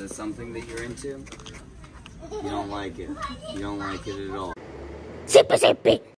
this something that you're into? You don't like it. You don't like it at all. Sippy sippy.